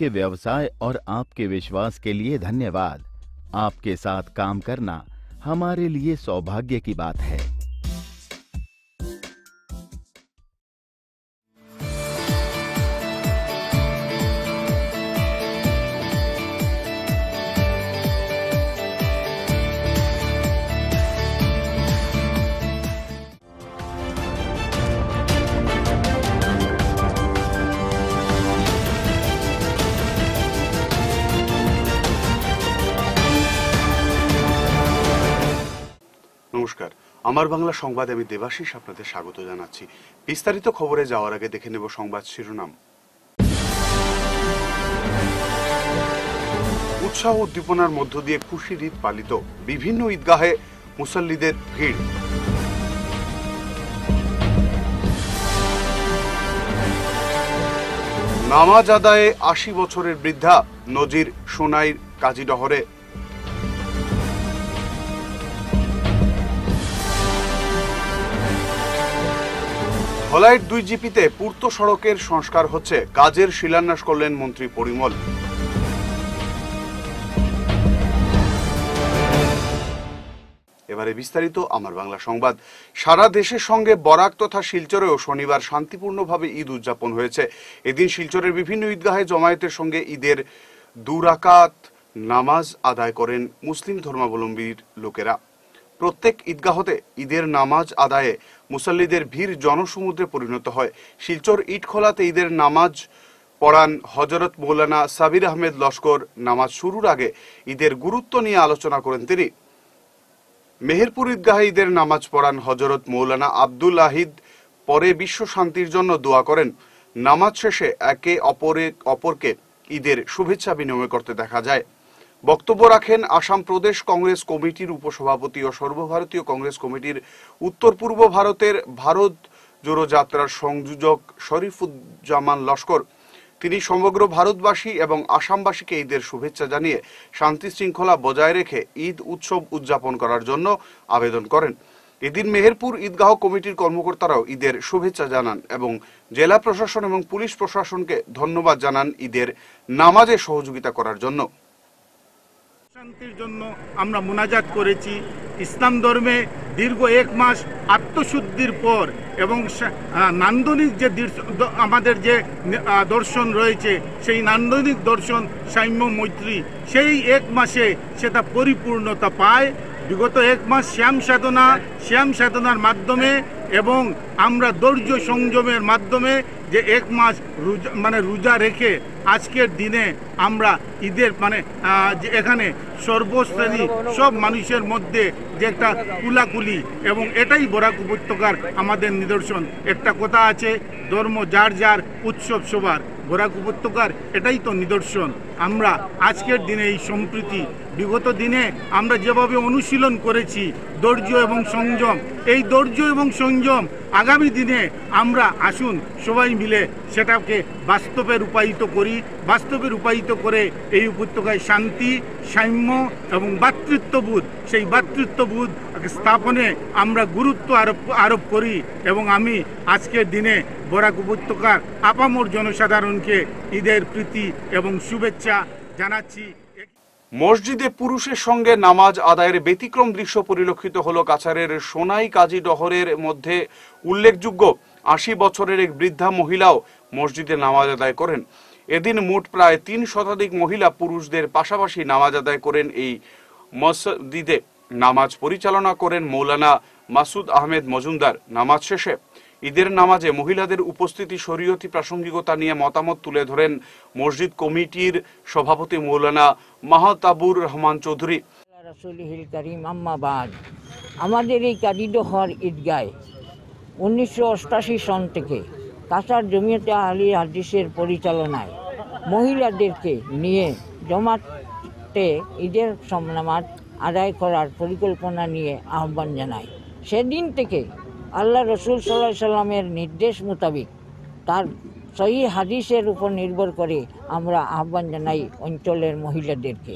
आपके व्यवसाय और आपके विश्वास के लिए धन्यवाद। आपके साथ काम करना हमारे लिए सौभाग्य की बात है। আমার বাংলা সংবাদে আমি দেবাশিস আপনাদের স্বাগত জানাচ্ছি। বিস্তারিত খবরে যাওয়ার আগে দেখে নেব সংবাদ শিরোনাম। উৎসাহ উদ্দীপনার মধ্য দিয়ে খুশির ঈদ পালিত। বিভিন্ন ঈদগাহে মুসল্লিদের ভিড়। নামাজ আদায়ে আশি বছরের বৃদ্ধা নজির সোনাইর কাজীডহরে ধলাইয়ের দুই জিপিতে পূর্ত সড়কের সংস্কার হচ্ছে। কাজের শিলান্যাস করলেন মন্ত্রী পরিমল। এবারে বিস্তারিত আমার বাংলা সংবাদ। সারা দেশের সঙ্গে বরাক তথা শিলচরেও শনিবার শান্তিপূর্ণভাবে ঈদ উদযাপন হয়েছে। এদিন শিলচরের বিভিন্ন ঈদগাহে জমায়েতের সঙ্গে ঈদের দুরাকাত নামাজ আদায় করেন মুসলিম ধর্মাবলম্বীর লোকেরা। প্রত্যেক ঈদগাহতে ঈদের নামাজ আদায়ে মুসল্লিদের ভিড় জনসমুদ্রে পরিণত হয়। শিলচর ইটখোলাতে ঈদের নামাজ পড়ান হজরত মৌলানা সাবির আহমেদ লস্কর। নামাজ শুরুর আগে ঈদের গুরুত্ব নিয়ে আলোচনা করেন তিনি। মেহেরপুর ঈদগাহে ঈদের নামাজ পড়ান হজরত মৌলানা আব্দুল আহিদ। পরে বিশ্ব শান্তির জন্য দোয়া করেন। নামাজ শেষে একে অপরে অপরকে ঈদের শুভেচ্ছা বিনিময় করতে দেখা যায়। বক্তব্য রাখেন আসাম প্রদেশ কংগ্রেস কমিটির উপসভাপতি ও সর্বভারতীয় কংগ্রেস কমিটির উত্তর পূর্ব ভারতের ভারত জোড়ো যাত্রার সংযোজক শরীফুজ্জামান লস্কর। তিনি সমগ্র ভারতবাসী এবং আসামবাসীকে ঈদের শুভেচ্ছা জানিয়ে শান্তি শৃঙ্খলা বজায় রেখে ঈদ উৎসব উদযাপন করার জন্য আবেদন করেন। এদিন মেহেরপুর ঈদগাহ কমিটির কর্মকর্তারাও ঈদের শুভেচ্ছা জানান এবং জেলা প্রশাসন এবং পুলিশ প্রশাসনকে ধন্যবাদ জানান ঈদের নামাজে সহযোগিতা করার জন্য। শান্তির জন্য আমরা মোনাজাত করেছি। ইসলাম ধর্মে দীর্ঘ এক মাস আত্মশুদ্ধির পর এবং নান্দনিক যে আমাদের যে দর্শন রয়েছে, সেই নান্দনিক দর্শন সাম্য মৈত্রী, সেই এক মাসে সেটা পরিপূর্ণতা পায়। বিগত এক মাস শ্যাম সাধনা, শ্যাম সাধনার মাধ্যমে এবং আমরা ধৈর্য সংযমের মাধ্যমে যে এক মাস রোজা মানে রোজা রেখে আজকের দিনে আমরা ঈদের মানে যে এখানে সর্বশ্রেণী সব মানুষের মধ্যে যে একটা কুলাকুলি এবং এটাই বরাক উপত্যকার আমাদের নিদর্শন। একটা কথা আছে, ধর্ম যার যার উৎসব সবার। বরাক উপত্যকার এটাই তো নিদর্শন। আমরা আজকের দিনে এই সম্প্রীতি, বিগত দিনে আমরা যেভাবে অনুশীলন করেছি, ধৈর্য এবং সংযম, এই ধৈর্য এবং সংযম আগামী দিনে আমরা আসুন সবাই মিলে সেটাকে বাস্তবে রূপায়িত করি, বাস্তবে রূপায়িত করে এই উপত্যকায় শান্তি, সাম্য এবং ভ্রাতৃত্ববোধ সেই ভ্রাতৃত্ববোধ স্থাপনে আমরা গুরুত্ব আরোপ আরোপ করি এবং আমি আজকের দিনে বরাক উপত্যকার আপামর জনসাধারণকে ঈদের প্রীতি এবং শুভেচ্ছা জানাচ্ছি। মসজিদে পুরুষের সঙ্গে নামাজ আদায়ের ব্যতিক্রম দৃশ্য পরিলক্ষিত হলো কাছারের সোনাই কাজী ডহরের মধ্যে উল্লেখযোগ্য আশি বছরের এক বৃদ্ধা মহিলাও মসজিদে নামাজ আদায় করেন। এদিন মোট প্রায় তিন শতাধিক মহিলা পুরুষদের পাশাপাশি নামাজ আদায় করেন এই মসজিদে। নামাজ পরিচালনা করেন মৌলানা মাসুদ আহমেদ মজুমদার। নামাজ শেষে ঈদের নামাজে মহিলাদের উপস্থিতি শরীয়তি প্রাসঙ্গিকতা নিয়ে মতামত তুলে ধরেন মসজিদ কমিটির সভাপতি মৌলানা মাহতাবুর রহমান চৌধুরী। রাসুলহিল করিম আম্মাবাদ আমাদের এই কাদিডোহর ঈদগায় উনিশশো অষ্টাশি সন থেকে কাছার জমিয়তে আলী হাদিসের পরিচালনায় মহিলাদেরকে নিয়ে জমাতে ঈদের নামাজ আদায় করার পরিকল্পনা নিয়ে আহ্বান জানায়। সেদিন থেকে আল্লাহ রসুল সাল্লাহ সাল্লামের নির্দেশ মোতাবেক তার সহি হাদিসের উপর নির্ভর করে আমরা আহ্বান জানাই অঞ্চলের মহিলাদেরকে।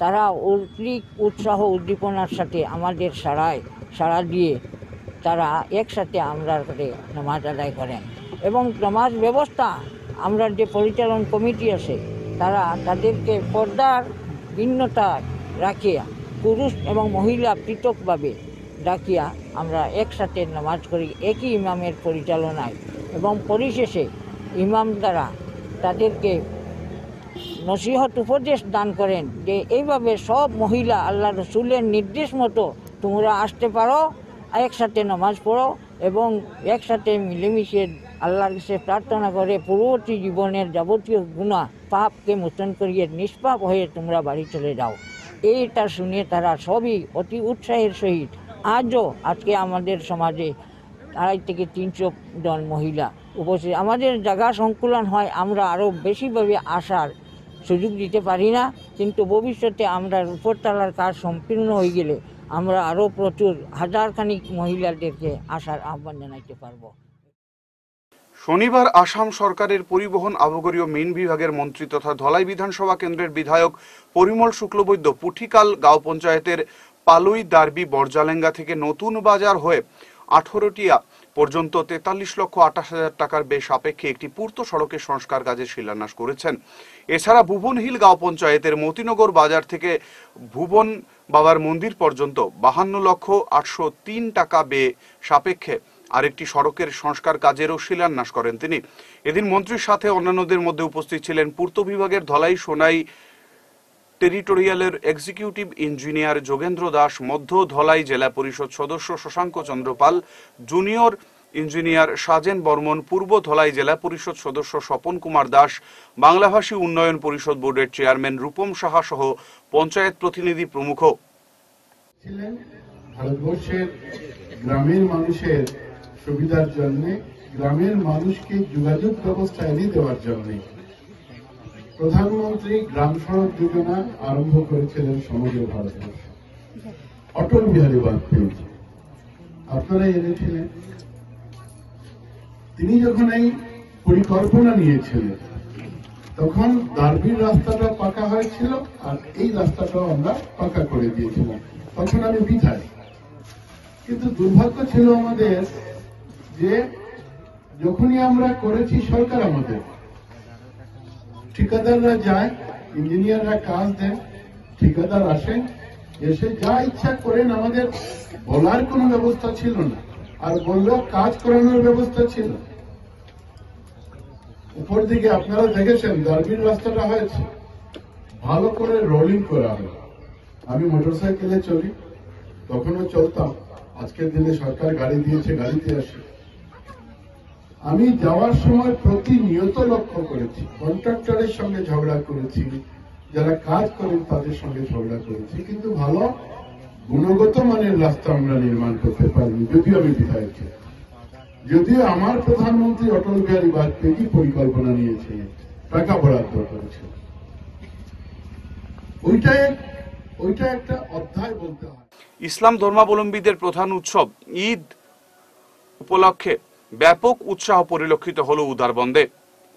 তারা অধিক উৎসাহ উদ্দীপনার সাথে আমাদের সারায় সাড়া দিয়ে তারা একসাথে আমরা করে নামাজ আদায় করেন। এবং নামাজ ব্যবস্থা আমরা যে পরিচালন কমিটি আছে, তারা তাদেরকে পর্দার ভিন্নতা রাখিয়া, পুরুষ এবং মহিলা পৃথকভাবে ডাকিয়া আমরা একসাথে নামাজ করি, একই ইমামের পরিচালনায় এবং পরিশেষে ইমাম দ্বারা তাদেরকে নসিহত উপদেশ দান করেন যে, এইভাবে সব মহিলা আল্লাহ রসুলের নির্দেশ মতো তোমরা আসতে পারো, একসাথে নামাজ পড়ো এবং একসাথে মিলেমিশে আল্লাহর কাছে প্রার্থনা করে পূর্ববর্তী জীবনের যাবতীয় গুণা পাপকে মোচন করিয়ে নিষ্পাপ হয়ে তোমরা বাড়ি চলে যাও। এইটা শুনে তারা সবই অতি উৎসাহের সহিত। আজও আজকে আমাদের সমাজে আড়াই থেকে তিনশো জন মহিলা উপস্থিত। আমাদের জায়গা সংকুলন হয়, আমরা আরও বেশিভাবে আসার সুযোগ দিতে পারি না, কিন্তু ভবিষ্যতে আমরা উপরতলার কাজ সম্পূর্ণ হয়ে গেলে আমরা আরও প্রচুর হাজারখানিক মহিলাদেরকে আসার আহ্বান জানাইতে পারব। শনিবার আসাম সরকারের পরিবহন আবগরীয় মেন বিভাগের মন্ত্রী তথা ধলাই বিধানসভা কেন্দ্রের বিধায়ক পরিমল শুক্লবৈদ্য পুঠিকাল গাঁও পঞ্চায়েতের পালুই দার্বি বরজালেঙ্গা থেকে নতুন বাজার হয়ে আঠারোটিয়া পর্যন্ত তেতাল্লিশ লক্ষ আঠাশ হাজার টাকার বেসাপেক্ষে একটি পূর্ত সড়কের সংস্কার কাজের শিলান্যাস করেছেন। এছাড়া ভুবনহিল গাঁও পঞ্চায়েতের মতিনগর বাজার থেকে ভুবন বাবার মন্দির পর্যন্ত বাহান্ন লক্ষ আটশো তিন টাকা বে সাপেক্ষে আরেকটি সড়কের সংস্কার কাজেরও শিলান্যাস করেন তিনি। এদিন মন্ত্রীর সাথে অন্যান্যদের মধ্যে উপস্থিত ছিলেন পূর্ত বিভাগের ধলাই সোনাই টেরিটোরিয়ালের এক্সিকিউটিভ ইঞ্জিনিয়ার যোগেন্দ্র দাস, মধ্য ধলাই জেলা পরিষদ সদস্য শশাঙ্ক চন্দ্রপাল জুনিয়র ইঞ্জিনিয়ার সাজেন বর্মন, পূর্ব ধলাই জেলা পরিষদ সদস্য স্বপন কুমার দাস, বাংলাভাষী উন্নয়ন পরিষদ বোর্ডের চেয়ারম্যান রূপম সাহা সহ পঞ্চায়েত প্রতিনিধি প্রমুখ। ভারতবর্ষের গ্রামের মানুষের সুবিধার জন্য গ্রামের মানুষকে যোগাযোগ ব্যবস্থা এনে দেওয়ার জন্য। প্রধানমন্ত্রী গ্রাম সড়ক যোজনা আরম্ভ করেছিলেন সমগ্র ভারতবর্ষ। অটল বিহারী বাজপেয়ী আপনারা এনেছিলেন। তিনি যখন এই পরিকল্পনা নিয়েছিলেন, তখন দার্বির রাস্তাটা পাকা হয়েছিল আর এই রাস্তাটাও আমরা পাকা করে দিয়েছিলাম। তখন আমি বিধায়ক। কিন্তু দুর্ভাগ্য ছিল আমাদের যে যখনই আমরা করেছি সরকার আমাদের। ঠিকাদাররা যায়, ইঞ্জিনিয়াররা কাজ দেন, ঠিকাদার আসেন, এসে যা ইচ্ছা করেন, আমাদের বলার কোনো ব্যবস্থা ছিল না। আর বললেও কাজ করানোর ব্যবস্থা ছিল। উপর দিকে আপনারা দেখেছেন দার্বির রাস্তাটা হয়েছে। ভালো করে রোলিং করা হয় আমি মোটরসাইকেলে চলি তখনও চলতাম। আজকের দিনে সরকার গাড়ি দিয়েছে, গাড়িতে আসি। আমি যাওয়ার সময় প্রতিনিয়ত লক্ষ্য করেছি কন্ট্রাক্টরের সঙ্গে ঝগড়া করেছি, যারা কাজ করেন তাদের সঙ্গে ঝগড়া করেছি, কিন্তু ভালো গুণগত মানের রাস্তা আমরা নির্মাণ করতে পারিনি, যদিও আমি বিধায়ক। যদিও আমার প্রধানমন্ত্রী অটল বিহারী বাজপেয়ী পরিকল্পনা নিয়েছিলেন টাকা বরাদ্দ করেছিল ওইটাই ওইটা একটা অধ্যায় বলতে হয় ইসলাম ধর্মাবলম্বীদের প্রধান উৎসব ঈদ উপলক্ষে ব্যাপক উৎসাহ পরিলক্ষিত হল উদারবন্দে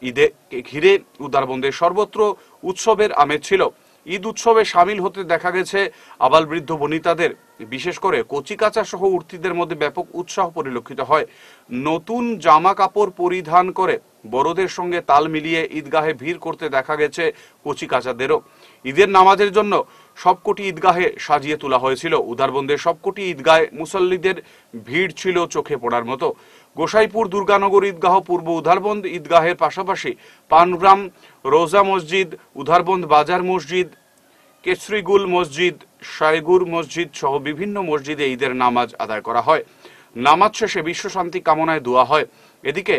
ঈদে ঘিরে উদারবন্দে সর্বত্র উৎসবের আমেজ ছিল। ঈদ উৎসবে সামিল হতে দেখা গেছে আবাল বৃদ্ধ বনিতাদের। বিশেষ করে কচিকাচা সহ উর্তিদের মধ্যে ব্যাপক উৎসাহ পরিলক্ষিত হয়। নতুন জামা কাপড় পরিধান করে বড়দের সঙ্গে তাল মিলিয়ে ঈদগাহে ভিড় করতে দেখা গেছে কচিকাচাদেরও ঈদের নামাজের জন্য সবকটি ঈদগাহে সাজিয়ে তোলা হয়েছিল। উদারবন্দের সবকটি ঈদগাহে মুসল্লিদের ভিড় ছিল চোখে পড়ার মতো। গোসাইপুর দুর্গানগর ঈদগাহ পূর্ব উধারবন্দ ঈদগাহের পাশাপাশি পানগ্রাম, রোজা মসজিদ উধারবন্দ বাজার মসজিদ কেসরিগুল মসজিদ শাইগুর মসজিদ সহ বিভিন্ন মসজিদে ঈদের নামাজ আদায় করা হয়। নামাজ শেষে বিশ্ব শান্তি কামনায় দোয়া হয়। এদিকে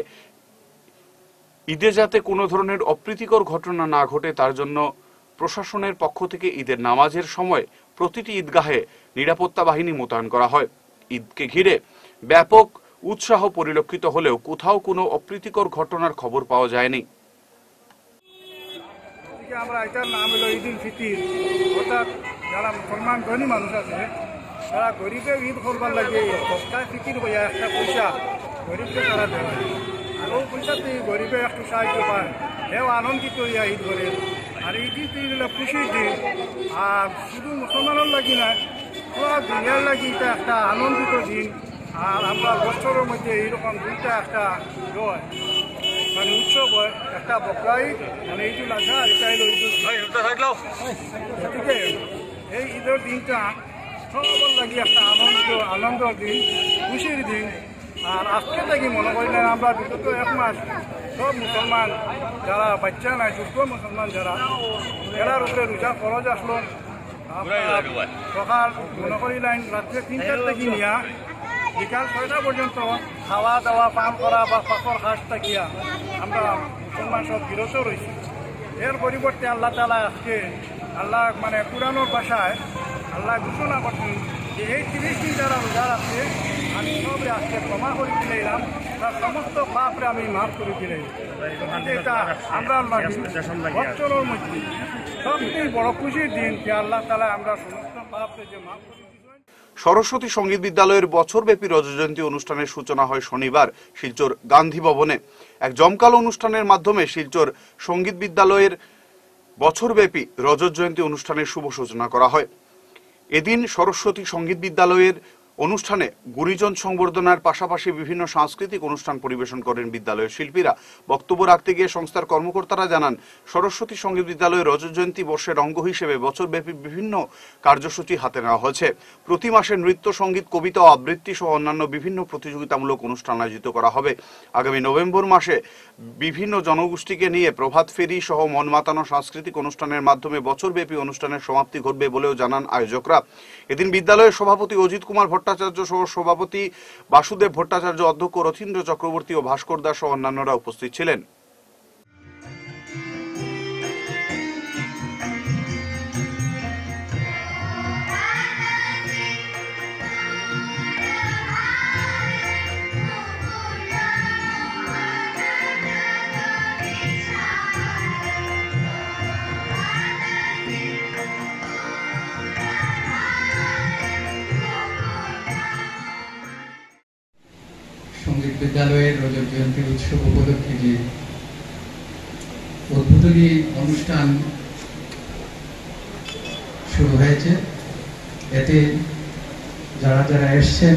ঈদে যাতে কোনো ধরনের অপ্রীতিকর ঘটনা না ঘটে, তার জন্য প্রশাসনের পক্ষ থেকে ঈদের নামাজের সময় প্রতিটি ঈদগাহে নিরাপত্তা বাহিনী মোতায়েন করা হয়। ঈদকে ঘিরে ব্যাপক উৎসাহ পরিলক্ষিত হলেও কোথাও কোনো অপ্রীতিকর ঘটনার খবর পাওয়া যায়নি। আমরা এটার নাম হলো ঈদ উল ফিতির। অর্থাৎ যারা মুসলমান ধনী মানুষ আছে, তারা গরিবে ঈদ করবার লাগে সস্তায় ফিতির বইয়া একটা পয়সা গরিবকে তারা দেয়। আর ওই পয়সাতে গরিবে একটু সাহায্য পায়। এও আনন্দিত ঈদ করে। আর এই ঈদ হলো খুশির দিন আর শুধু মুসলমানের লাগি না পুরো দুনিয়ার লাগি এটা একটা আনন্দিত দিন। আর আমরা বছরের মধ্যে এইরকম দুইটা একটা রয় মানে উৎসব হয় একটা বকরা ঈদ মানে ঈদুল আজহা আর এটা হলো ঈদুল গতিকে এই ঈদের দিনটা সবার লাগি একটা আনন্দ আনন্দের দিন খুশির দিন। আর আজকে থেকে মনে করি না আমরা বিগত এক মাস সব মুসলমান যারা বাচ্চা নাই যোগ্য মুসলমান যারা এরার উপরে রোজা খরচ আসলো। সকাল মনে করি লাইন রাত্রে তিনটার থেকে নিয়া বিকাল ছয়টা পর্যন্ত খাওয়া দাওয়া পান করা বা পাকর হাঁস থাকিয়া আমরা মুসলমান সব বিরত রয়েছি এর পরিবর্তে আল্লাহ তালা আজকে আল্লাহ মানে পুরানোর ভাষায় আল্লাহ ঘোষণা করছেন যে এই তিরিশ দিন যারা রোজা আছে আমি সবরে আজকে ক্ষমা করে দিলাম। তার সমস্ত পাপরে আমি মাফ করে দিলাম। সবচেয়ে বড় খুশির দিন যে আল্লাহ তালা আমরা সমস্ত পাপরে যে মাফ করে সরস্বতী সংগীত বিদ্যালয়ের বছরব্যাপী রজজয়ন্তী অনুষ্ঠানের সূচনা হয় শনিবার শিলচর গান্ধী ভবনে। এক জমকালো অনুষ্ঠানের মাধ্যমে শিলচর সংগীত বিদ্যালয়ের বছরব্যাপী রজত জয়ন্তী অনুষ্ঠানের শুভ সূচনা করা হয়। এদিন সরস্বতী সংগীত বিদ্যালয়ের অনুষ্ঠানে গুরিজন সংবর্ধনার পাশাপাশি বিভিন্ন সাংস্কৃতিক অনুষ্ঠান পরিবেশন করেন বিদ্যালয়ের শিল্পীরা। বক্তব্য রাখতে গিয়ে সংস্থার কর্মকর্তারা জানান, সরস্বতী সংগীত বিদ্যালয়ের রজত জয়ন্তী বর্ষের অঙ্গ হিসেবে বছরব্যাপী বিভিন্ন কার্যসূচি হাতে নেওয়া হয়েছে। প্রতি মাসে নৃত্য, সংগীত, কবিতা ও আবৃত্তি সহ অন্যান্য বিভিন্ন প্রতিযোগিতামূলক অনুষ্ঠান আয়োজিত করা হবে। আগামী নভেম্বর মাসে বিভিন্ন জনগোষ্ঠীকে নিয়ে প্রভাত ফেরি সহ মন মাতানো সাংস্কৃতিক অনুষ্ঠানের মাধ্যমে বছরব্যাপী অনুষ্ঠানের সমাপ্তি ঘটবে বলেও জানান আয়োজকরা। এদিন বিদ্যালয়ের সভাপতি অজিত কুমার ভট্টাচার্য সহ সভাপতি বাসুদেব ভট্টাচার্য অধ্যক্ষ রথীন্দ্র চক্রবর্তী ও ভাস্কর দাস সহ অন্যান্যরা উপস্থিত ছিলেন। বিদ্যালয়ের রজত জয়ন্তী উৎসব উপলক্ষে যে উদ্বোধনী অনুষ্ঠান শুরু হয়েছে, এতে যারা যারা এসছেন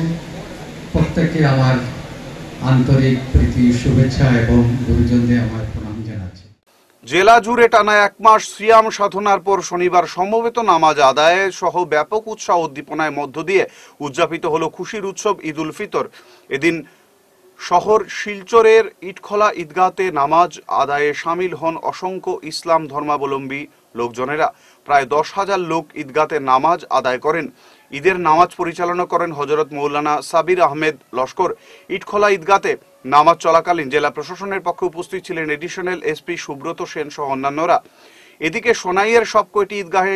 প্রত্যেককে আমার আন্তরিক প্রীতি, শুভেচ্ছা এবং গুরুজনদের আমার প্রণাম জানাচ্ছি। জেলা জুড়ে টানা এক মাস সিয়াম সাধনার পর শনিবার সমবেত নামাজ আদায় সহ ব্যাপক উৎসাহ উদ্দীপনায় মধ্য দিয়ে উদযাপিত হলো খুশির উৎসব ঈদ উল ফিতর। এদিন শহর শিলচরের ইটখলা ঈদগাহতে নামাজ আদায়ে সামিল হন অসংখ্য ইসলাম ধর্মাবলম্বী লোকজনেরা। প্রায় দশ হাজার লোক ঈদগাতে নামাজ আদায় করেন। ঈদের নামাজ পরিচালনা করেন হজরত মৌলানা সাবির আহমেদ লস্কর। ইটখলা ঈদগাতে নামাজ চলাকালীন জেলা প্রশাসনের পক্ষে উপস্থিত ছিলেন এডিশনাল এসপি সুব্রত সেন সহ অন্যান্যরা। এদিকে সোনাইয়ের সব কয়টি ঈদগাহে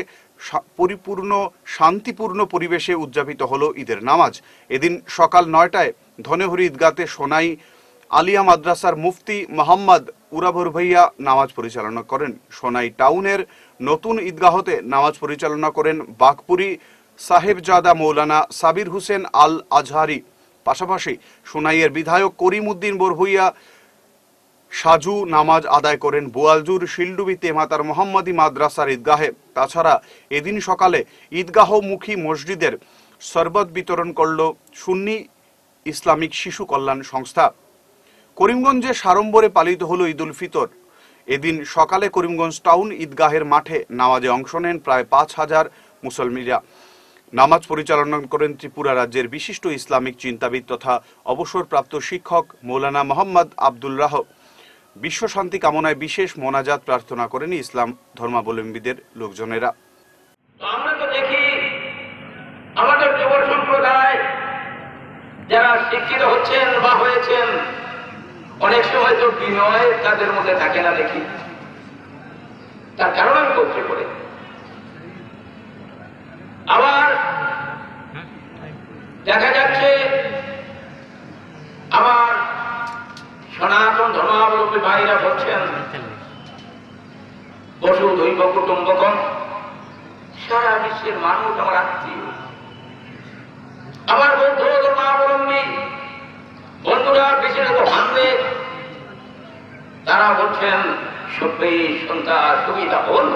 পরিপূর্ণ, শান্তিপূর্ণ পরিবেশে উদযাপিত হলো ঈদের নামাজ। এদিন সকাল নয়টায় ধনেহরি ঈদগাতে সোনাই আলিয়া মাদ্রাসার মুফতি মোহাম্মদ উরাভর ভাইয়া নামাজ পরিচালনা করেন। সোনাই টাউনের নতুন ঈদগাহতে নামাজ পরিচালনা করেন বাঘপুরি সাহেবজাদা মৌলানা সাবির হোসেন আল আজহারি পাশাপাশি সোনাইয়ের বিধায়ক করিম উদ্দিন বরভুইয়া সাজু নামাজ আদায় করেন। বোয়ালজুর শিলডুবি তেমাতার মোহাম্মদী মাদ্রাসার ঈদগাহে। তাছাড়া এদিন সকালে ঈদগাহমুখী মসজিদের শরবত বিতরণ করল সুন্নি ইসলামিক শিশু কল্যাণ সংস্থা। করিমগঞ্জে সাড়ম্বরে পালিত হলো ঈদ উল ফিতর। এদিন সকালে করিমগঞ্জ টাউন ঈদগাহের মাঠে নামাজে অংশ নেন প্রায় পাঁচ হাজার মুসলমিরা নামাজ পরিচালনা করেন ত্রিপুরা রাজ্যের বিশিষ্ট ইসলামিক চিন্তাবিদ তথা অবসরপ্রাপ্ত শিক্ষক মৌলানা মোহাম্মদ আব্দুল রাহ বিশ্ব শান্তি কামনায় বিশেষ মোনাজাত প্রার্থনা করেন ইসলাম ধর্মাবলম্বীদের লোকজনেরা তো আমরা তো দেখি আমাদের যুব সম্প্রদায় যারা শিক্ষিত হচ্ছেন বা হয়েছেন, অনেক সময় তো বিনয় তাদের মধ্যে থাকে না দেখি। তার কারণ আমি করতে পারি আবার দেখা যাচ্ছে, আবার সনাতন ধর্মাবলম্বী ভাইরা বলছেন, বসু, দৈব, কুটুম্বকম, সারা বিশ্বের মানুষ আমার আত্মীয়। আমার বন্ধু হলো মাবলম্বী বন্ধুরা বিশেষত ভাঙবে। তারা বলছেন সবে সন্ধ্যা সুবিধা হল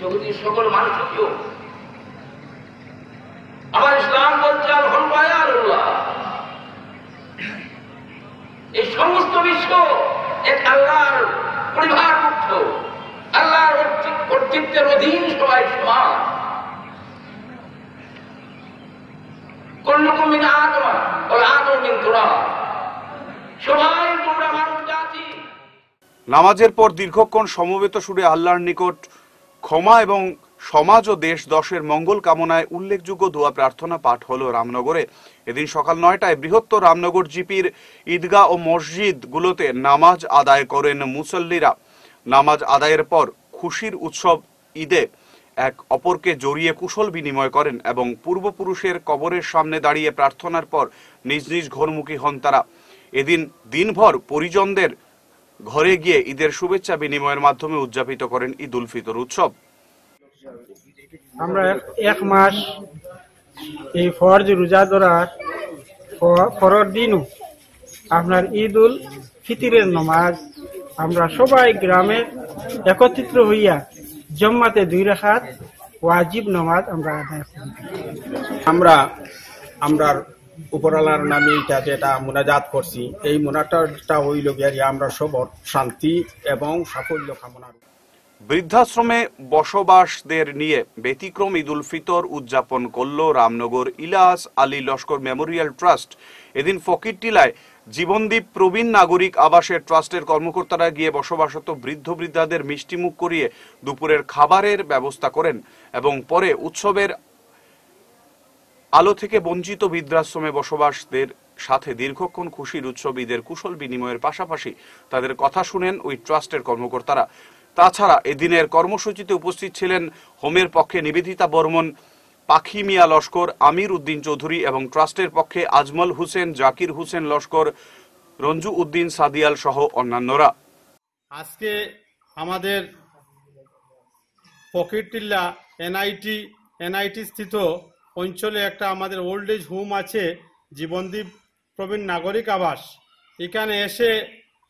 যদি সকল মানুষ কেউ? আবার ইসলাম বলছে, আর হন আল্লাহ এই সমস্ত বিশ্ব এক আল্লাহর পরিবার মুক্ত আল্লাহর কর্তৃত্বের অধীন সবাই সমান। নামাজের পর দীর্ঘক্ষণ সমবেত সুরে আল্লাহর নিকট ক্ষমা এবং সমাজ ও দেশ দশের মঙ্গল কামনায় উল্লেখযোগ্য দোয়া প্রার্থনা পাঠ হলো রামনগরে। এদিন সকাল নয়টায় বৃহত্তর রামনগর জিপির ঈদগাহ ও মসজিদগুলোতে নামাজ আদায় করেন মুসল্লিরা। নামাজ আদায়ের পর খুশির উৎসব ঈদে। এক অপরকে জড়িয়ে কুশল বিনিময় করেন এবং পূর্বপুরুষের কবরের সামনে দাঁড়িয়ে প্রার্থনার পর নিজ নিজ ঘরমুখী হন তারা। এদিন দিনভর পরিজনদের ঘরে গিয়ে ঈদের শুভেচ্ছা বিনিময়ের মাধ্যমে উদযাপিত করেন ঈদ উল ফিতর উৎসব। আমরা এক- মাস এই ফরজ রোজা ধরার ফ- পরের দিনও আপনার ঈদ উল ফিতিরের নমাজ আমরা সবাই গ্রামে একত্রিত হইয়া জম্মাতে দুই রেখাত ওয়াজিব নমাজ আমরা আদায় করি। আমরা আমরার উপরালার নামে এটা যেটা মোনাজাত করছি এই মোনাটাটা হইল গিয়ে আমরা সবর শান্তি এবং সাফল্য কামনা বৃদ্ধাশ্রমে বসবাসদের নিয়ে ব্যতিক্রম ঈদ উল ফিতর উদযাপন করল রামনগর ইলাস আলী লস্কর মেমোরিয়াল ট্রাস্ট। এদিন ফকিরটিলায় জীবনদীপ প্রবীণ নাগরিক আবাসের ট্রাস্টের কর্মকর্তারা গিয়ে বসবাসত বৃদ্ধ বৃদ্ধাদের মিষ্টিমুখ করিয়ে দুপুরের খাবারের ব্যবস্থা করেন এবং পরে উৎসবের আলো থেকে বঞ্চিত বৃদ্ধাশ্রমে বসবাসদের সাথে দীর্ঘক্ষণ খুশির উৎসব, ঈদের কুশল বিনিময়ের পাশাপাশি তাদের কথা শুনেন ওই ট্রাস্টের কর্মকর্তারা। তাছাড়া এদিনের কর্মসূচিতে উপস্থিত ছিলেন হোমের পক্ষে নিবেদিতা বর্মন পাখি মিয়া লস্কর, আমির উদ্দিন চৌধুরী এবং ট্রাস্টের পক্ষে আজমল হোসেন, জাকির হোসেন লস্কর, রঞ্জু উদ্দিন সাদিয়াল সহ অন্যান্যরা। আজকে আমাদের পকেটিল্লা এনআইটি এনআইটি স্থিত অঞ্চলে একটা আমাদের ওল্ড এজ হোম আছে, জীবনদ্বীপ প্রবীণ নাগরিক আবাস। এখানে এসে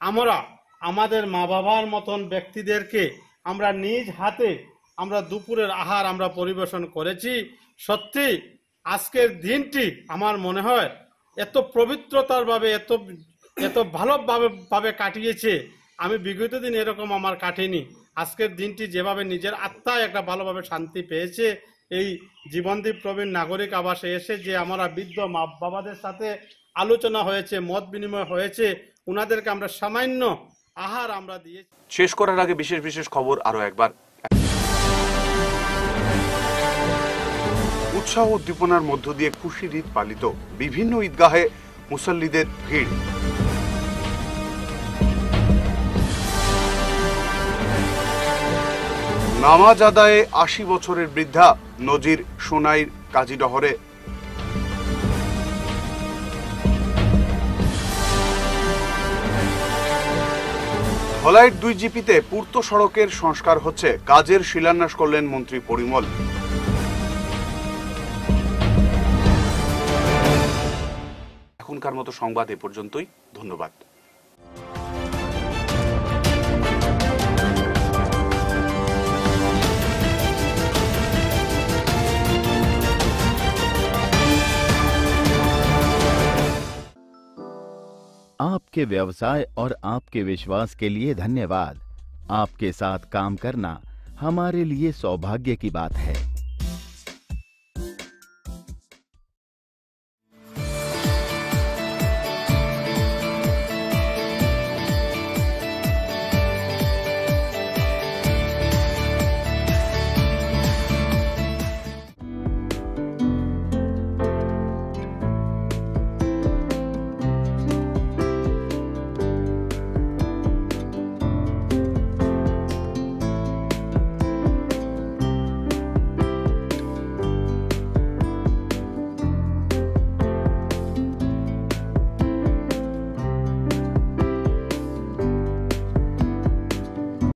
আমরা আমাদের মা বাবার মতন ব্যক্তিদেরকে আমরা নিজ হাতে আমরা দুপুরের আহার আমরা পরিবেশন করেছি। সত্যি, আজকের দিনটি আমার মনে হয় এত পবিত্রতার ভাবে, এত এত ভালোভাবে, ভাবে কাটিয়েছে। আমি বিগত দিন এরকম আমার কাটেনি। আজকের দিনটি যেভাবে নিজের আত্মায় একটা ভালোভাবে শান্তি পেয়েছে, এই জীবনদীপ প্রবীণ নাগরিক আবাসে এসে যে আমরা বৃদ্ধ মা বাবাদের সাথে আলোচনা হয়েছে, মত বিনিময় হয়েছে ওনাদেরকে আমরা সামান্য আহার আমরা দিয়েছি। শেষ করার আগে বিশেষ বিশেষ খবর আরও একবার। উৎসাহ উদ্দীপনার মধ্য দিয়ে খুশির ঈদ পালিত বিভিন্ন ঈদগাহে মুসল্লিদের ভিড়। নামাজ আদায়ে আশি বছরের বৃদ্ধা নজির সোনাইর কাজীডহরে ধলাইয়ের দুই জিপিতে পূর্ত সড়কের সংস্কার হচ্ছে। কাজের শিলান্যাস করলেন মন্ত্রী পরিমল। এখনকার মতো সংবাদ এ পর্যন্তই ধন্যবাদ आपके व्यवसाय और आपके विश्वास के लिए धन्यवाद आपके साथ काम करना हमारे लिए सौभाग्य की बात है